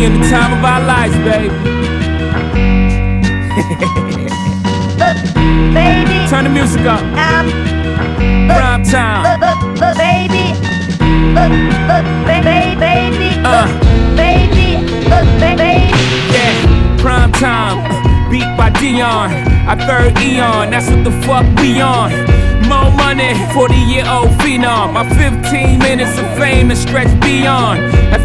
In the time of our lives, baby. baby. Turn the music up. Um, Prime time. baby. Baby, baby. Uh. Baby, baby. Yeah, prime time. Beat by Dion. I third Eon. That's what the fuck we on. More money, 40 year old phenom. My 15 minutes of fame is stretched beyond.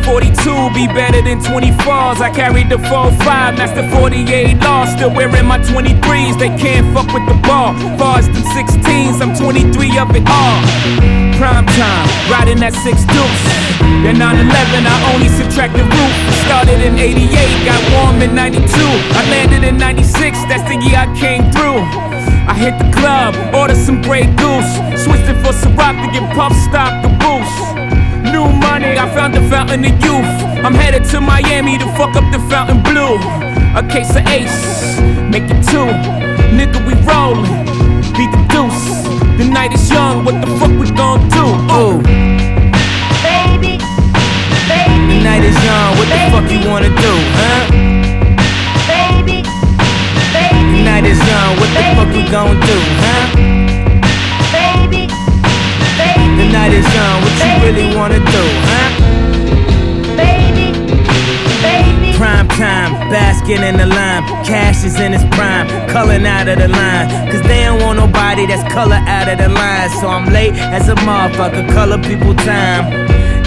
At 42, be better than 24s. I carried the 4-5, that's the 48 law. Still wearing my 23s, they can't fuck with the ball. Far as them 16s, I'm 23 of it all. Prime time, riding that 6 deuce. Then 9 11, I only subtracted roof. Started in 88, got warm in 92. I landed in 96, that's the year I came through. I hit the club, ordered some Grey Goose. Switched it for Ciroc to get puff stock the boost. New money, I found the fountain of youth. I'm headed to Miami to fuck up the Fontainebleau. A case of ace, make it two. Nigga, we rollin', beat the deuce. The night is young, what the fuck we gon' do? Uh. Ooh. Baby, baby. Night is young, what the fuck you wanna do, huh? Baby, baby. Night is young, what the fuck we gon' do, huh? Young, what you really wanna do, huh? Baby, baby. Prime time, basking in the lime. Cash is in its prime, culling out of the line. Cause they don't want nobody that's color out of the line. So I'm late as a motherfucker, color people time.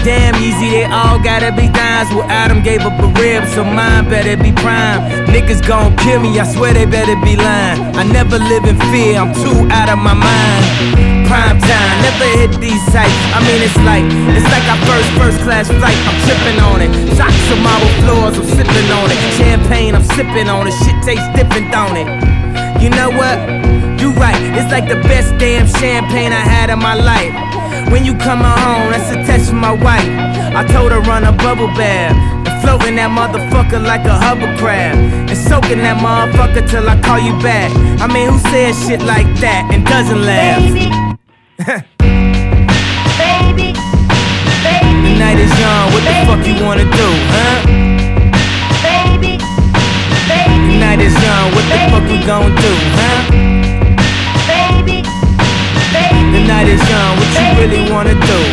Damn easy, they all gotta be dimes. Well, Adam gave up a rib, so mine better be prime. Niggas gon' kill me, I swear they better be lying. I never live in fear, I'm too out of my mind. Prime time, never hit these sights. I mean, it's like, it's like our first first class flight. I'm tripping on it. Socks on marble floors, I'm sipping on it. Champagne, I'm sipping on it. Shit tastes different, don't it? You know what? You right, it's like the best damn champagne I had in my life. When you come home, that's a test from my wife. I told her run a bubble bath floating that motherfucker like a hovercraft and soaking that motherfucker till I call you back. I mean, who says shit like that and doesn't laugh? Baby, baby, baby. The night is young, what baby, the fuck you wanna do, huh? Baby, baby. The night is young, what the fuck we gon' do, huh? Baby, baby. The night is young, what you really wanna do?